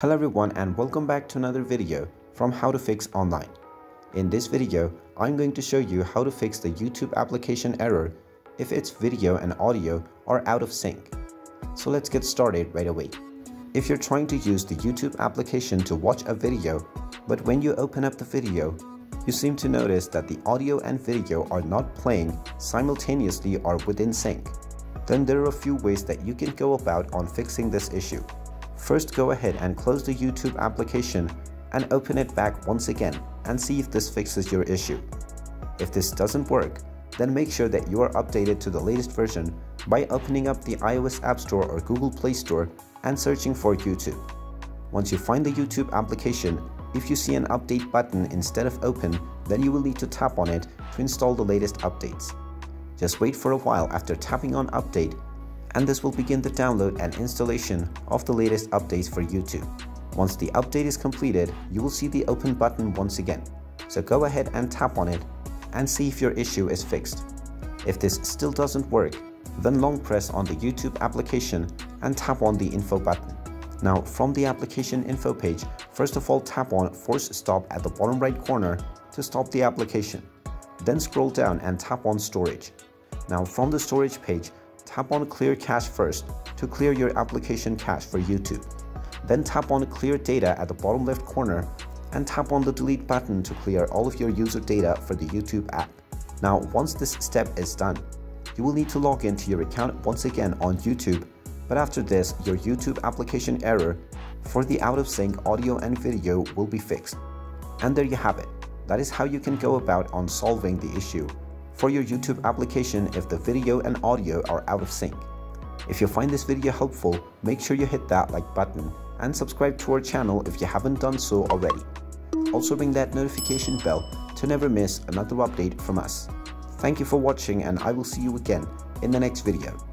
Hello everyone and welcome back to another video from How to Fix Online. In this video, I'm going to show you how to fix the YouTube application error if its video and audio are out of sync. So let's get started right away. If you're trying to use the YouTube application to watch a video, but when you open up the video, you seem to notice that the audio and video are not playing simultaneously or within sync, then there are a few ways that you can go about on fixing this issue. First go ahead and close the YouTube application and open it back once again and see if this fixes your issue. If this doesn't work, then make sure that you are updated to the latest version by opening up the iOS App Store or Google Play Store and searching for YouTube. Once you find the YouTube application, if you see an update button instead of open, then you will need to tap on it to install the latest updates. Just wait for a while after tapping on update and this will begin the download and installation of the latest updates for YouTube. Once the update is completed, you will see the open button once again. So go ahead and tap on it and see if your issue is fixed. If this still doesn't work, then long press on the YouTube application and tap on the info button. Now from the application info page, first of all tap on force stop at the bottom right corner to stop the application. Then scroll down and tap on storage. Now from the storage page, tap on Clear Cache first to clear your application cache for YouTube. Then tap on Clear Data at the bottom left corner and tap on the Delete button to clear all of your user data for the YouTube app. Now, once this step is done, you will need to log into your account once again on YouTube, but after this, your YouTube application error for the out of sync audio and video will be fixed. And there you have it. That is how you can go about on solving the issue for your YouTube application if the video and audio are out of sync. If you find this video helpful, make sure you hit that like button and subscribe to our channel if you haven't done so already. Also ring that notification bell to never miss another update from us. Thank you for watching and I will see you again in the next video.